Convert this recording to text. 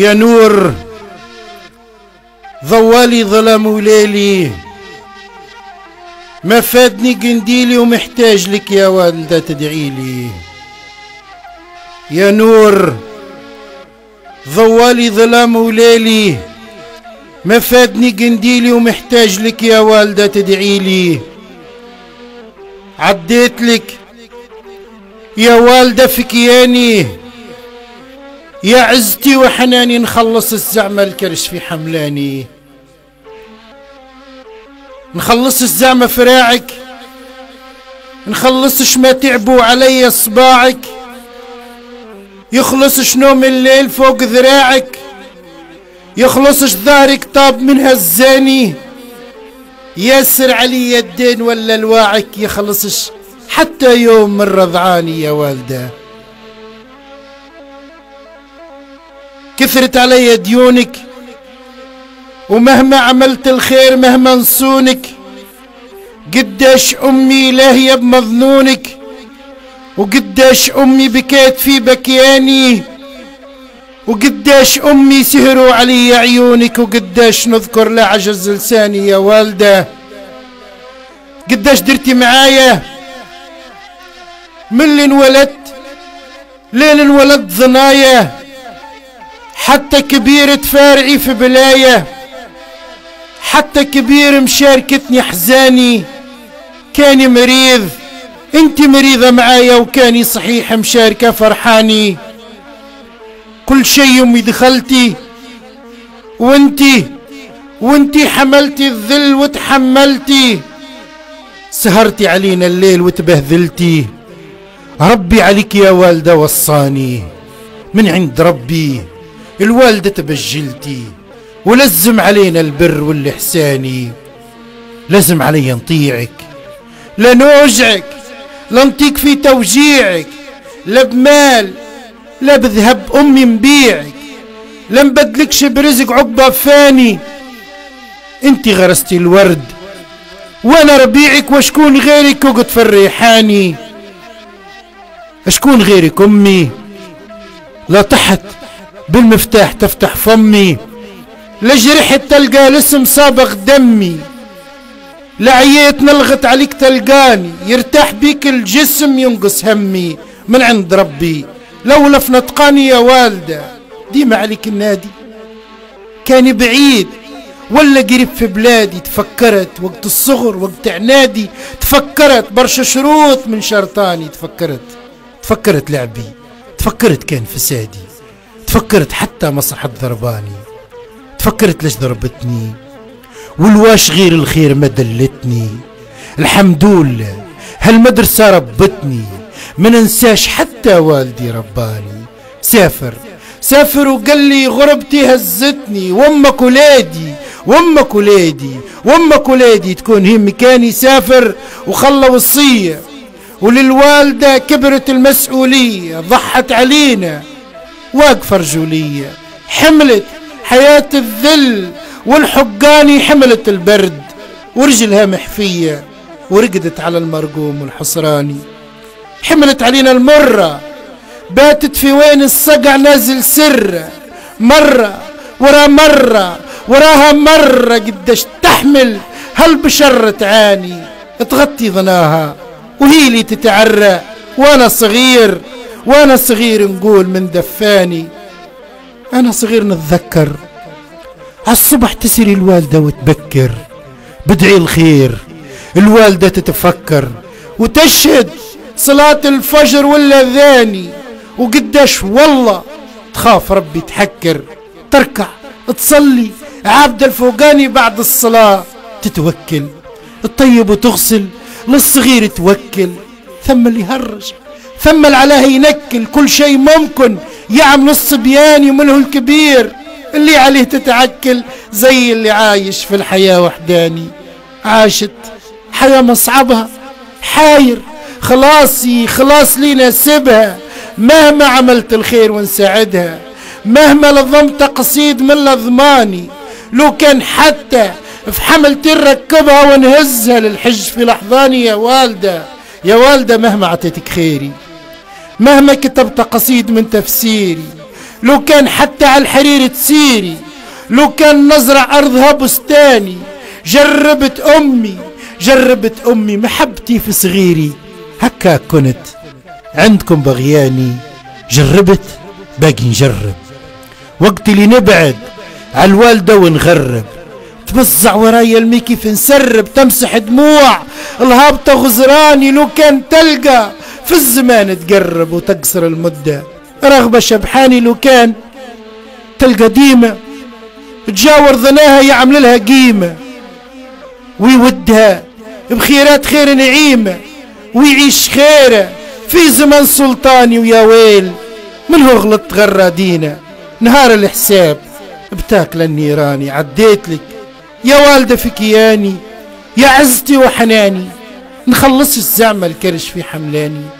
يا نور ضوالي ظلام وليلي. ما فادني قنديلي ومحتاج لك يا والدة تدعيلي يا نور ضوالي ظلام وليلي. ما فادني قنديلي ومحتاج لك يا والدة تدعيلي عديت لك يا والدة فكياني. يا عزتي وحناني نخلص الزعمة الكرش في حملاني. نخلص الزعمة فراعك نخلصش ما تعبوا علي صباعك. يخلصش نوم الليل فوق ذراعك يخلصش ظهرك طاب من هزاني ياسر علي الدين ولا الواعك يخلصش حتى يوم من رضعاني يا والدة. كثرت علي ديونك. ومهما عملت الخير مهما نصونك قداش أمي لاهية بمظنونك وقداش أمي بكيت في بكياني وقداش أمي سهروا علي عيونك وقداش نذكر لعجز لساني يا والدة. قداش درتي معايا. من اللي انولدت لين انولدت ضنايا حتى كبير تفارعي في بلاية حتى كبير مشاركتني حزاني كاني مريض انت مريضة معايا وكاني صحيح مشاركة فرحاني. كل شي يومي دخلتي وانتي وانتي حملتي الذل وتحملتي. سهرتي علينا الليل وتبهذلتي. ربي عليك يا والدة وصاني. من عند ربي. الوالدة تبجلتي ولزم علينا البر والإحساني لازم علي نطيعك لا نوجعك لا نطيك في توجيعك لا بمال لا بذهب أمي نبيعك لا نبدلكش برزق عقبة فاني. أنت غرستي الورد وأنا ربيعك وشكون غيرك وقت في الريحاني؟ أشكون غيرك أمي؟ لا تحت. بالمفتاح تفتح فمي. لجرحت تلقى الاسم صابغ دمي. لعييت نلغت عليك تلقاني. يرتاح بيك الجسم ينقص همي. من عند ربي. لولا في نطقاني يا والدة. ديما عليك النادي. كان بعيد. ولا قريب في بلادي. تفكرت وقت الصغر وقت عنادي. تفكرت برشا شروط من شرطاني. تفكرت. تفكرت لعبي. تفكرت كان فسادي. تفكرت حتى مسرح ضرباني تفكرت ليش ضربتني؟ والواش غير الخير ما دلتني. الحمد لله هالمدرسة ربتني ما ننساش حتى والدي رباني. سافر سافر وقال لي غربتي هزتني. وأمك ولادي وأمك ولادي وأمك ولادي تكون هي مكاني. سافر وخلى وصية وللوالدة كبرت المسؤولية ضحت علينا. واقفة رجولية حملت حياة الذل والحقاني حملت البرد. ورجلها محفية ورقدت على المرقوم والحصراني حملت علينا المرة باتت في وين الصقع نازل سر. مرة ورا مرة وراها مرة قديش تحمل هالبشر تعاني. تغطي ظناها وهي اللي تتعرى. وأنا صغير وأنا صغير نقول من دفاني أنا صغير نتذكر عالصبح تسري الوالدة وتبكر بدعي الخير الوالدة تتفكر وتشهد صلاة الفجر والأذاني وقداش والله تخاف ربي تحكر تركع تصلي عابدة الفوقاني بعد الصلاة تتوكل تطيب وتغسل للصغير توكل ثم اللي يهرج ثم اللي عليه ينكل كل شيء ممكن يعمل الصبيان ومنه الكبير. اللي عليه تتعكل زي اللي عايش في الحياة وحداني. عاشت حياة مصعبها حاير. خلاصي خلاص لي ناسبها. مهما عملت الخير ونساعدها. مهما لظمت قصيد من لظماني. لو كان حتى في حمل تركبها ونهزها للحج في لحظاني يا والدة. يا والدة مهما عطيتك خيري. مهما كتبت قصيد من تفسيري لو كان حتى على الحرير تسيري لو كان نزرع أرضها بستاني جربت أمي جربت أمي محبتي في صغيري. هكا كنت عندكم بغياني جربت باقي نجرب. وقت اللي نبعد على الوالدة ونغرب. تبزع ورايا المي كيف نسرب تمسح دموع الهابطة غزراني لو كان تلقى في الزمان تقرب وتقصر المدة. رغبة شبحاني لو كان تلقى ديمة تجاور ظناها يعمل لها قيمة. ويودها بخيرات خير نعيمة ويعيش خيرة في زمن سلطاني ويا ويل. من هو غلط غرى دينا؟ نهار الحساب بتاكل النيراني عديت لك. يا والدة في كياني يا عزتي وحناني. نخلص الزعمة الكرش في حملاني.